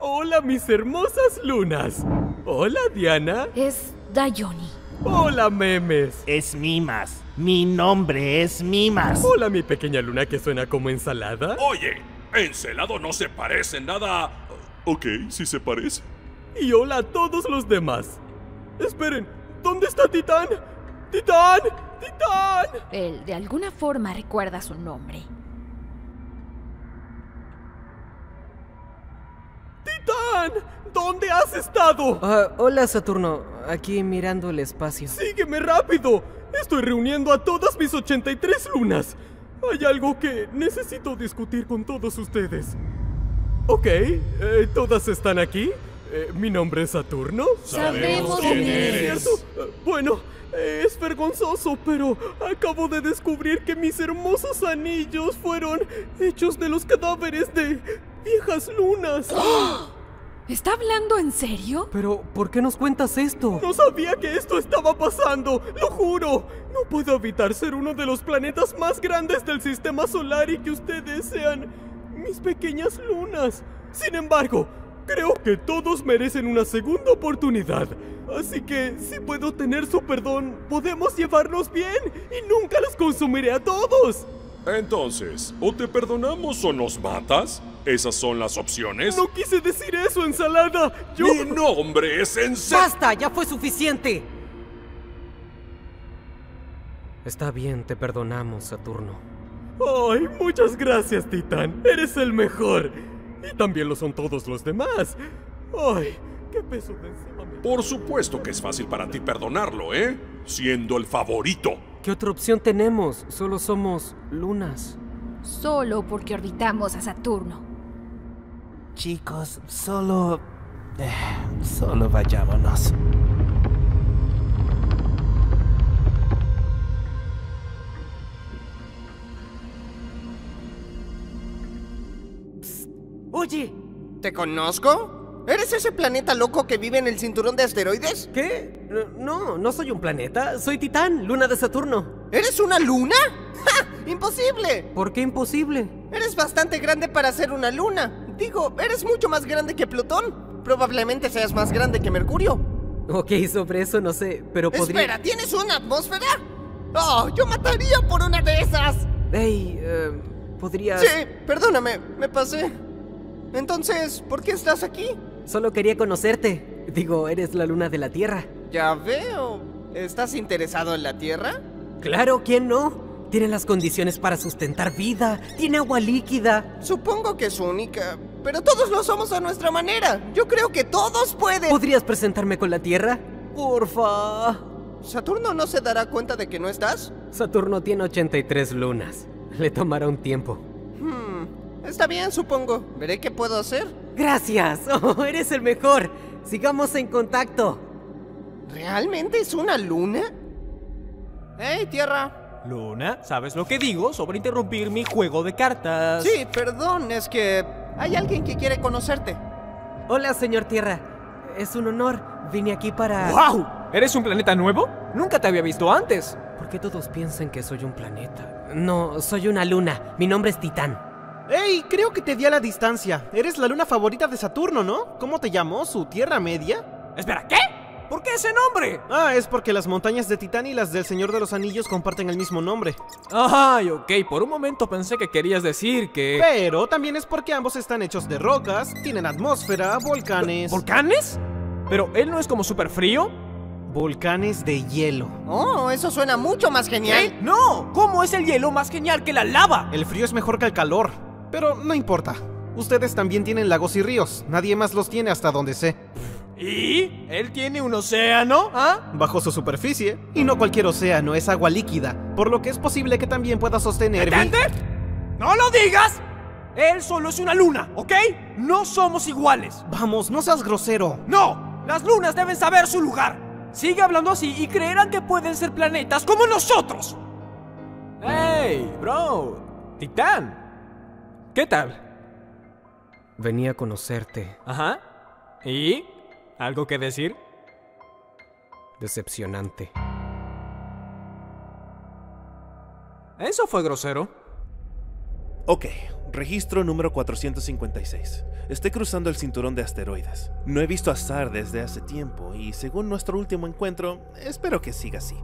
Hola, mis hermosas lunas. Hola, Diana. Es Dayoni. Hola, memes. Es Mimas. Mi nombre es Mimas. Hola, mi pequeña luna que suena como ensalada. Oye, Encelado no se parece en nada. Ok, sí se parece. Y hola a todos los demás. Esperen, ¿dónde está Titán? ¡Titán! ¡Titán! Él de alguna forma recuerda su nombre. ¡Titán! ¿Dónde has estado? Ah, hola Saturno, aquí mirando el espacio. ¡Sígueme rápido! Estoy reuniendo a todas mis 83 lunas. Hay algo que necesito discutir con todos ustedes. Ok, eh, ¿todas están aquí? Eh, ¿Mi nombre es Saturno? Sabemos quién eres. ¿Cierto? Eh, Bueno, eh, es vergonzoso, pero acabo de descubrir que mis hermosos anillos fueron hechos de los cadáveres de viejas lunas. ¿Está hablando en serio? Pero, ¿por qué nos cuentas esto? No sabía que esto estaba pasando, lo juro. No puedo evitar ser uno de los planetas más grandes del sistema solar y que ustedes sean mis pequeñas lunas. Sin embargo, creo que todos merecen una segunda oportunidad. Así que, si puedo tener su perdón, podemos llevarnos bien y nunca los consumiré a todos. Entonces, o te perdonamos o nos matas. Esas son las opciones. No quise decir eso, ensalada. Yo... Mi nombre es Encelado. ¡Basta! ¡Ya fue suficiente! Está bien, te perdonamos, Saturno. Ay, muchas gracias, Titán. Eres el mejor. Y también lo son todos los demás. Ay, qué peso de encima me... Por supuesto que es fácil para ti perdonarlo, ¿eh? Siendo el favorito. ¿Qué otra opción tenemos? Solo somos lunas. Solo porque orbitamos a Saturno. Chicos, solo... eh, solo vayámonos. Oye, ¿Te conozco? ¿Eres ese planeta loco que vive en el cinturón de asteroides? ¿qué? No, no soy un planeta. Soy Titán, luna de Saturno. ¿Eres una luna? ¡Ja! ¡Imposible! ¿Por qué imposible? Eres bastante grande para ser una luna. Digo, eres mucho más grande que Plutón. Probablemente seas más grande que Mercurio. Ok, sobre eso no sé, pero podría... Espera, ¿tienes una atmósfera? ¡Oh, yo mataría por una de esas! Hey, eh, podrías... Sí, perdóname, me pasé. Entonces, ¿por qué estás aquí? Solo quería conocerte. Digo, eres la luna de la Tierra. Ya veo. ¿Estás interesado en la Tierra? Claro, ¿quién no? Tiene las condiciones para sustentar vida, tiene agua líquida. Supongo que es única, pero todos lo somos a nuestra manera. Yo creo que todos pueden. ¿Podrías presentarme con la Tierra? Porfa. ¿Saturno no se dará cuenta de que no estás? Saturno tiene 83 lunas. Le tomará un tiempo. Hmm, está bien, supongo. Veré qué puedo hacer. Gracias. Oh, eres el mejor. Sigamos en contacto. ¿Realmente es una luna? ¡Hey, Tierra! Luna, ¿sabes lo que digo sobre interrumpir mi juego de cartas? Sí, perdón, es que hay alguien que quiere conocerte. Hola, señor Tierra. Es un honor. Vine aquí para... ¡Wow! ¿Eres un planeta nuevo? Nunca te había visto antes. ¿Por qué todos piensan que soy un planeta? No, soy una luna. Mi nombre es Titán. ¡Ey! Creo que te di a la distancia. Eres la luna favorita de Saturno, ¿no? ¿Cómo te llamó? ¿Su Tierra Media? Espera, ¿qué? ¿Por qué ese nombre? Ah, es porque las montañas de Titán y las del Señor de los Anillos comparten el mismo nombre. Ay, ok, por un momento pensé que querías decir que... Pero también es porque ambos están hechos de rocas, tienen atmósfera, volcanes. ¿Volcanes? ¿Pero él no es como súper frío? volcanes de hielo. Oh, eso suena mucho más genial. ¿Eh? ¡No! ¿Cómo es el hielo más genial que la lava? El frío es mejor que el calor. Pero no importa. Ustedes también tienen lagos y ríos. Nadie más los tiene hasta donde sé. ¿Y? ¿Él tiene un océano? ¿Ah? Bajo su superficie. Y no cualquier océano es agua líquida. Por lo que es posible que también pueda sostener... ¿Detente? ¡No lo digas! Él solo es una luna, ¿ok? No somos iguales. Vamos, no seas grosero. ¡No! Las lunas deben saber su lugar. Sigue hablando así y creerán que pueden ser planetas como nosotros. ¡Hey, bro! Titán. ¿Qué tal? Venía a conocerte. Ajá. ¿Y? ¿Algo que decir? Decepcionante. Eso fue grosero. Ok, Registro número 456. Estoy cruzando el cinturón de asteroides. No he visto a SAR desde hace tiempo y según nuestro último encuentro, espero que siga así.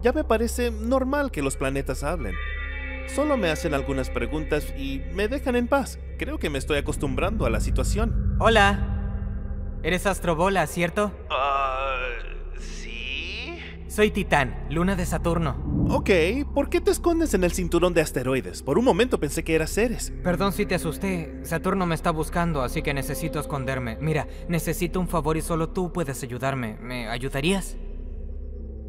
Ya me parece normal que los planetas hablen. Solo me hacen algunas preguntas y me dejan en paz. Creo que me estoy acostumbrando a la situación. Hola. Eres Astrobola, ¿cierto? Ah, ¿sí? Soy Titán, luna de Saturno. Ok, ¿por qué te escondes en el cinturón de asteroides? Por un momento pensé que eras Ceres. Perdón si te asusté. Saturno me está buscando, así que necesito esconderme. Mira, necesito un favor y solo tú puedes ayudarme. ¿Me ayudarías?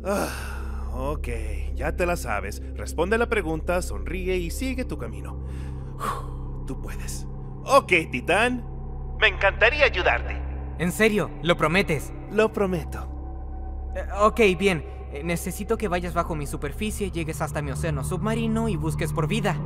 Ah, ok, ya te la sabes. Responde la pregunta, sonríe y sigue tu camino. Uf, tú puedes. Ok, Titán. Me encantaría ayudarte. En serio, lo prometes. Lo prometo. Eh, ok, bien. Eh, necesito que vayas bajo mi superficie, llegues hasta mi océano submarino y busques por vida.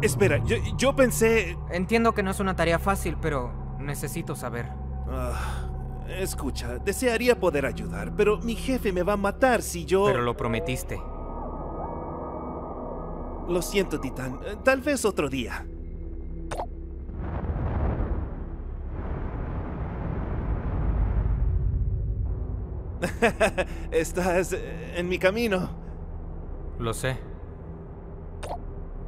Espera, yo, yo pensé... Entiendo que no es una tarea fácil, pero necesito saber. Ah, escucha, desearía poder ayudar, pero mi jefe me va a matar si yo... Pero lo prometiste. Lo siento, Titán. Tal vez otro día. Estás en mi camino. Lo sé.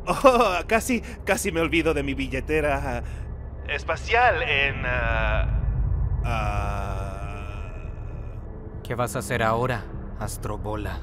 Oh, casi, casi me olvido de mi billetera espacial en... ah, ah, ¿Qué vas a hacer ahora, Astrobola?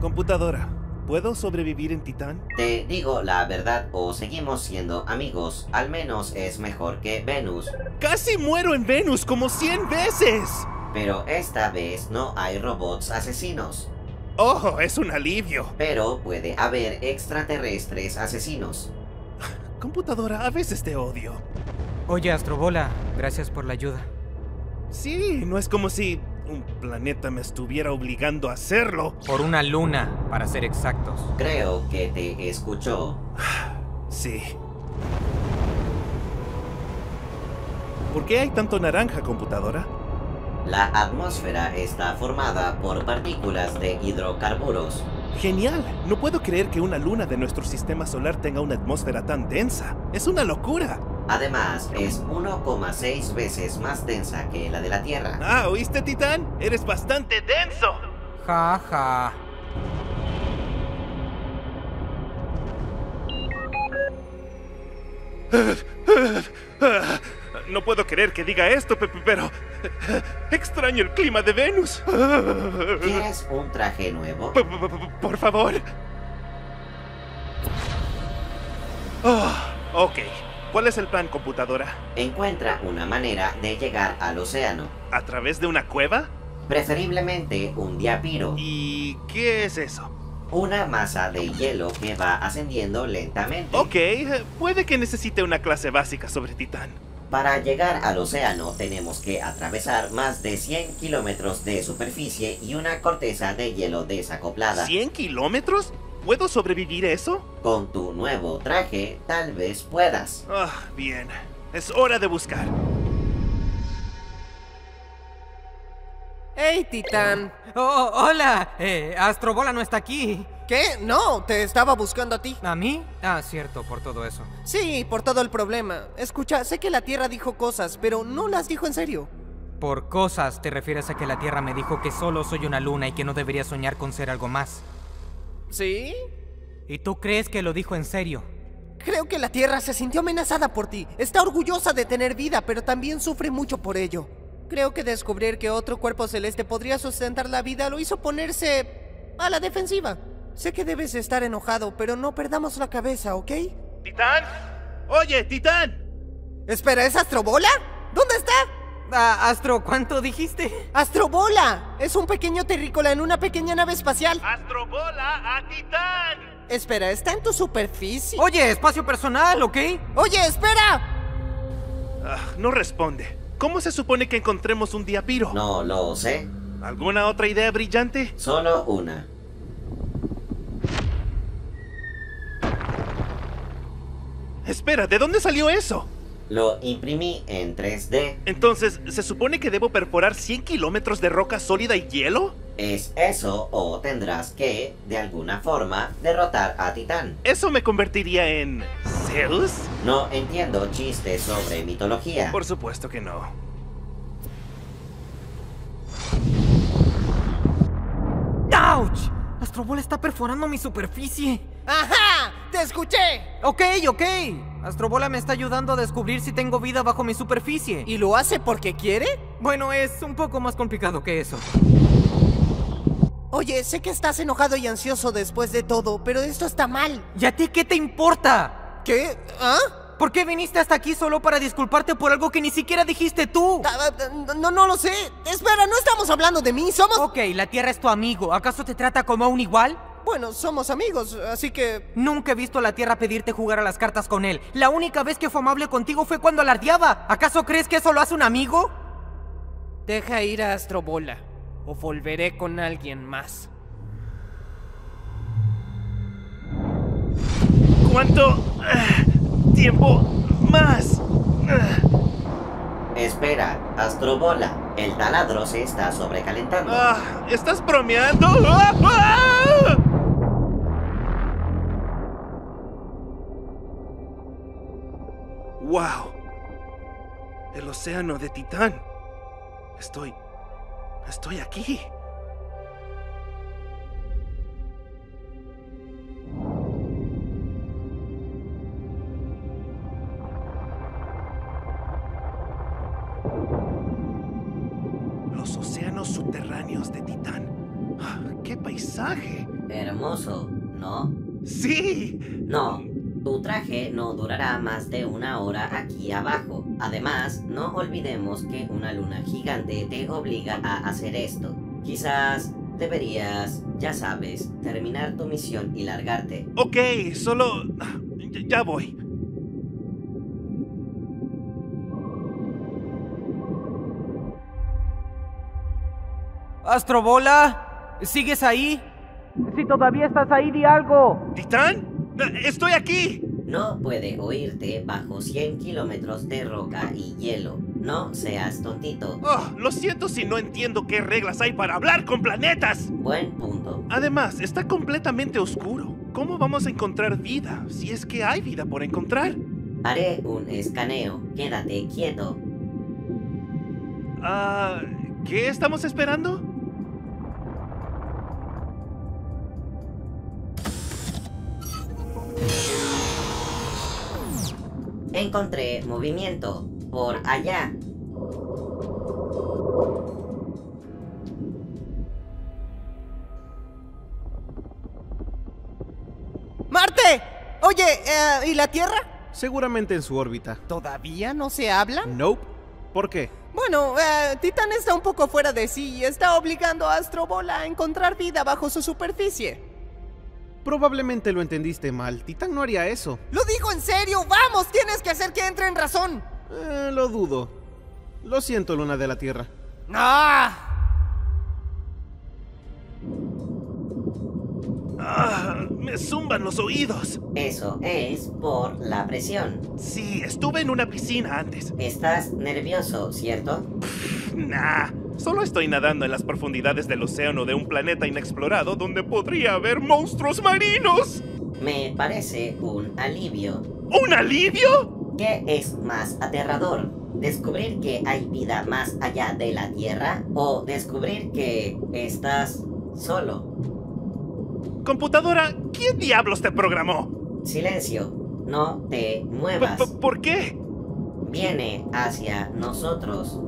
computadora. ¿Puedo sobrevivir en Titán? Te digo la verdad o seguimos siendo amigos. Al menos es mejor que Venus. Casi muero en Venus como 100 veces. Pero esta vez no hay robots asesinos. Oh, es un alivio. Pero puede haber extraterrestres asesinos. Computadora, a veces te odio. Oye, Astrobola, gracias por la ayuda. Sí, no es como si un planeta me estuviera obligando a hacerlo. Por una luna, para ser exactos. Creo que te escuchó. Sí. ¿Por qué hay tanto naranja, computadora? La atmósfera está formada por partículas de hidrocarburos. Genial. No puedo creer que una luna de nuestro sistema solar tenga una atmósfera tan densa. Es una locura. Además, es 1,6 veces más densa que la de la Tierra. Ah, ¿oíste, Titán? Eres bastante denso. Ja, ja. No puedo creer que diga esto, pe- pe- pero... Extraño el clima de Venus. ¿Quieres un traje nuevo? P- p- p- Por favor. Ah, ok. ¿Cuál es el plan, computadora? Encuentra una manera de llegar al océano. ¿A través de una cueva? Preferiblemente un diapiro. ¿Y qué es eso? Una masa de hielo que va ascendiendo lentamente. Ok, puede que necesite una clase básica sobre Titán. Para llegar al océano tenemos que atravesar más de 100 kilómetros de superficie y una corteza de hielo desacoplada. ¿100 kilómetros? ¿Puedo sobrevivir eso? Con tu nuevo traje tal vez puedas. Ah, bien. Es hora de buscar. ¡Hey, Titán! Oh, hola. Eh, Astrobola no está aquí. ¿Qué? No, te estaba buscando a ti. ¿A mí? Ah, cierto, por todo eso. Sí, por todo el problema. Escucha, sé que la Tierra dijo cosas, pero no las dijo en serio. Por cosas te refieres a que la Tierra me dijo que solo soy una luna y que no debería soñar con ser algo más. ¿Sí? ¿Y tú crees que lo dijo en serio? Creo que la Tierra se sintió amenazada por ti. Está orgullosa de tener vida, pero también sufre mucho por ello. Creo que descubrir que otro cuerpo celeste podría sustentar la vida lo hizo ponerse a la defensiva. Sé que debes estar enojado, pero no perdamos la cabeza, ¿ok? ¡Titán! ¡Oye, Titán! Espera, ¿es Astrobola? ¿Dónde está? Ah, Astro, ¿cuánto dijiste? ¡Astrobola! Es un pequeño terrícola en una pequeña nave espacial. ¡Astrobola a Titán! Espera, ¿está en tu superficie? Oye, espacio personal, ¿ok? Oye, espera. Ah, no responde. ¿Cómo se supone que encontremos un diapiro? No lo sé. ¿Alguna otra idea brillante? Solo una. Espera, ¿de dónde salió eso? Lo imprimí en 3D. Entonces, ¿se supone que debo perforar 100 kilómetros de roca sólida y hielo? Es eso o tendrás que, de alguna forma, derrotar a Titán. ¿Eso me convertiría en Zeus? No entiendo chistes sobre mitología. Por supuesto que no. ¡Auch! Astrobola está perforando mi superficie. ¡Ajá! ¡Te escuché! Ok, ok. Astrobola me está ayudando a descubrir si tengo vida bajo mi superficie. ¿Y lo hace porque quiere? Bueno, es un poco más complicado que eso. Oye, sé que estás enojado y ansioso después de todo, pero esto está mal. ¿Y a ti qué te importa? ¿Qué? ¿Ah? ¿Por qué viniste hasta aquí solo para disculparte por algo que ni siquiera dijiste tú? Ah, ah, No, no lo sé. Espera, no estamos hablando de mí, somos... Ok, la Tierra es tu amigo. ¿Acaso te trata como a un igual? Bueno, somos amigos, así que... Nunca he visto a la Tierra pedirte jugar a las cartas con él. La única vez que fue amable contigo fue cuando alardeaba. ¿Acaso crees que eso lo hace un amigo? Deja ir a Astrobola, o volveré con alguien más. ¿Cuánto ah, tiempo más? Espera, Astrobola, el taladro se está sobrecalentando. ah, ¿Estás bromeando? ¡Ah, ah! ¡Wow! El océano de Titán. Estoy... Estoy aquí. Los océanos subterráneos de Titán. Ah, ¡Qué paisaje! Hermoso, ¿no? ¡Sí! No, traje no durará más de una hora aquí abajo. Además, no olvidemos que una luna gigante te obliga a hacer esto. Quizás deberías, ya sabes, terminar tu misión y largarte. Ok, solo... ya- voy. Astrobola, ¿sigues ahí? Si todavía estás ahí, di algo. ¿Titán? Ah, ¡Estoy aquí! No puede oírte bajo 100 kilómetros de roca y hielo. No seas tontito. Oh, lo siento si no entiendo qué reglas hay para hablar con planetas. Buen punto. Además, está completamente oscuro. ¿Cómo vamos a encontrar vida si es que hay vida por encontrar? Haré un escaneo. Quédate quieto. Ah, ¿qué estamos esperando? Encontré movimiento. Por allá. ¡Marte! Oye, eh, ¿y la Tierra? Seguramente en su órbita. ¿Todavía no se habla? Nope. ¿Por qué? Bueno, eh, Titán está un poco fuera de sí y está obligando a Astrobola a encontrar vida bajo su superficie. Probablemente lo entendiste mal. Titán no haría eso. ¡Lo digo en serio! ¡Vamos! Tienes que hacer que entre en razón. Eh, lo dudo. Lo siento, Luna de la Tierra. ¡Ah! Ah, me zumban los oídos. Eso es por la presión. Sí, estuve en una piscina antes. Estás nervioso, ¿cierto? Nah, solo estoy nadando en las profundidades del océano de un planeta inexplorado donde podría haber monstruos marinos. Me parece un alivio. ¿Un alivio? ¿Qué es más aterrador? ¿Descubrir que hay vida más allá de la Tierra? ¿O descubrir que estás solo? Computadora, ¿quién diablos te programó? Silencio, no te P- muevas. p- ¿Por qué? Viene hacia nosotros.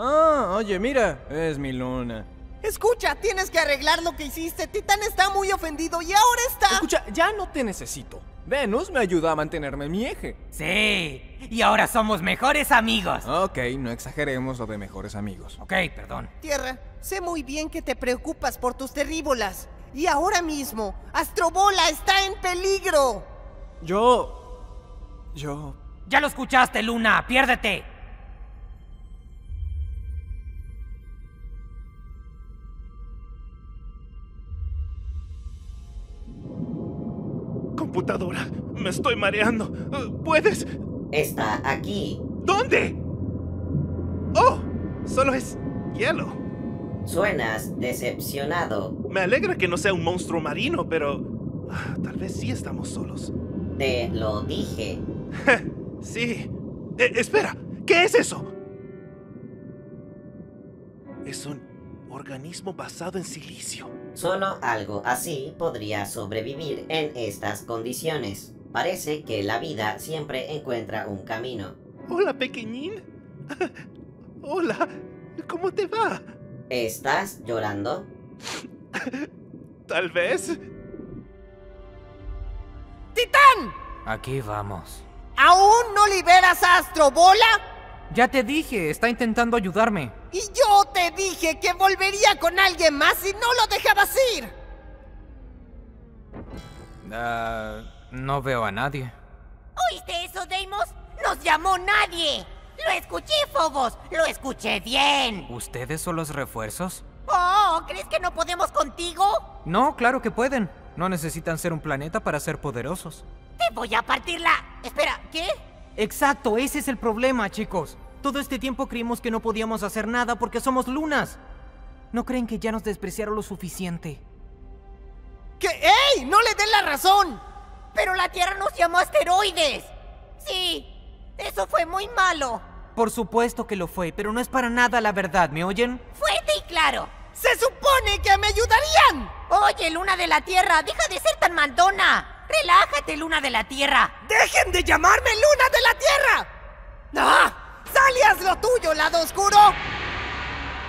Ah, oye, mira, es mi luna. Escucha, tienes que arreglar lo que hiciste. Titán está muy ofendido y ahora está... Escucha, ya no te necesito. Venus me ayuda a mantenerme en mi eje. Sí, y ahora somos mejores amigos. Ok, no exageremos lo de mejores amigos. Ok, perdón. Tierra, sé muy bien que te preocupas por tus terríbolas. Y ahora mismo, Astrobola está en peligro. Yo... Yo... Ya lo escuchaste, Luna, piérdete. Computadora, me estoy mareando. ¿Puedes? Está aquí. ¿Dónde? solo es hielo. Suenas decepcionado. Me alegra que no sea un monstruo marino, pero ah, tal vez sí estamos solos. Te lo dije. sí. Eh, espera, ¿qué es eso? Es un organismo basado en silicio. Solo algo así podría sobrevivir en estas condiciones. Parece que la vida siempre encuentra un camino. Hola, pequeñín. Hola, ¿cómo te va? ¿Estás llorando? Tal vez. ¡Titán! Aquí vamos. ¿Aún no liberas a Astrobola? Ya te dije, está intentando ayudarme. Y yo te dije que volvería con alguien más y no lo dejabas ir. Ah, no veo a nadie. ¿Oíste eso, Deimos? ¡Nos llamó nadie! ¡Lo escuché, Phobos! ¡Lo escuché bien! ¿Ustedes son los refuerzos? ¡Oh! ¿Crees que no podemos contigo? No, claro que pueden. No necesitan ser un planeta para ser poderosos. ¡Te voy a partir la... Espera, ¿qué? Exacto, ese es el problema, chicos. Todo este tiempo creímos que no podíamos hacer nada porque somos lunas. ¿No creen que ya nos despreciaron lo suficiente? ¿Qué? ¡Ey! ¡No le den la razón! Pero la Tierra nos llamó asteroides. Sí, eso fue muy malo. Por supuesto que lo fue, pero no es para nada la verdad, ¿me oyen? Fuerte y claro. ¡Se supone que me ayudarían! Oye, Luna de la Tierra, deja de ser tan mandona. Relájate, Luna de la Tierra. ¡Dejen de llamarme Luna de la Tierra! ¡Ah! ¡Sal y haz lo tuyo, lado oscuro!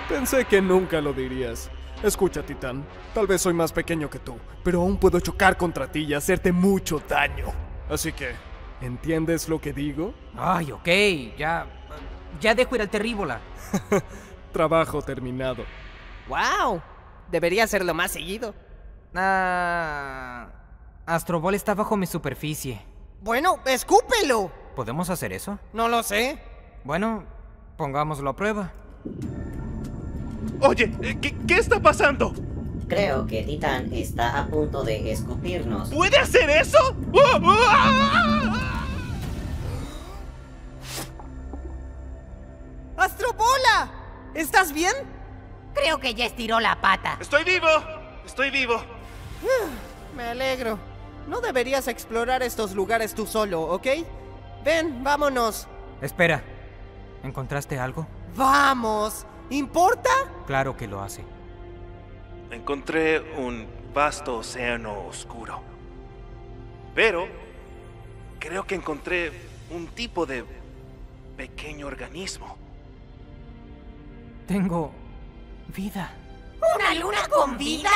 Pensé que nunca lo dirías. Escucha, Titán, tal vez soy más pequeño que tú, pero aún puedo chocar contra ti y hacerte mucho daño. Así que, ¿entiendes lo que digo? Ay, ok, ya. Ya dejo ir al terríbola. Trabajo terminado. ¡Wow! Debería hacerlo más seguido. Ah. Astrobol está bajo mi superficie. Bueno, escúpelo. ¿Podemos hacer eso? No lo sé. Bueno, pongámoslo a prueba. Oye, ¿qué, qué está pasando? Creo que Titán está a punto de escupirnos. ¿Puede hacer eso? ¡Oh, oh, ah! ¡Astrobola! ¿Estás bien? Creo que ya estiró la pata. Estoy vivo. Estoy vivo. Me alegro. No deberías explorar estos lugares tú solo, ¿ok? Ven, vámonos. Espera. ¿Encontraste algo? ¡Vamos! ¿Importa? Claro que lo hace. Encontré un vasto océano oscuro. Pero creo que encontré un tipo de pequeño organismo. Tengo vida. ¿Una luna con vida?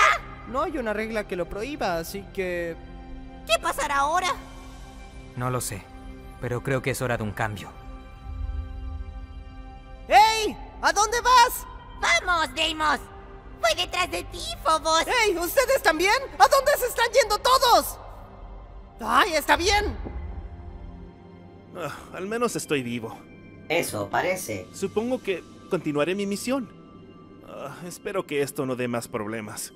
No hay una regla que lo prohíba, así que... ¿Qué pasará ahora? No lo sé, pero creo que es hora de un cambio. ¡Ey! ¿A dónde vas? ¡Vamos, Deimos! ¡Voy detrás de ti, Phobos! ¡Ey! ¿Ustedes también? ¿A dónde se están yendo todos? ¡Ay, está bien! Ah, al menos estoy vivo. Eso parece. Supongo que continuaré mi misión. Ah, espero que esto no dé más problemas.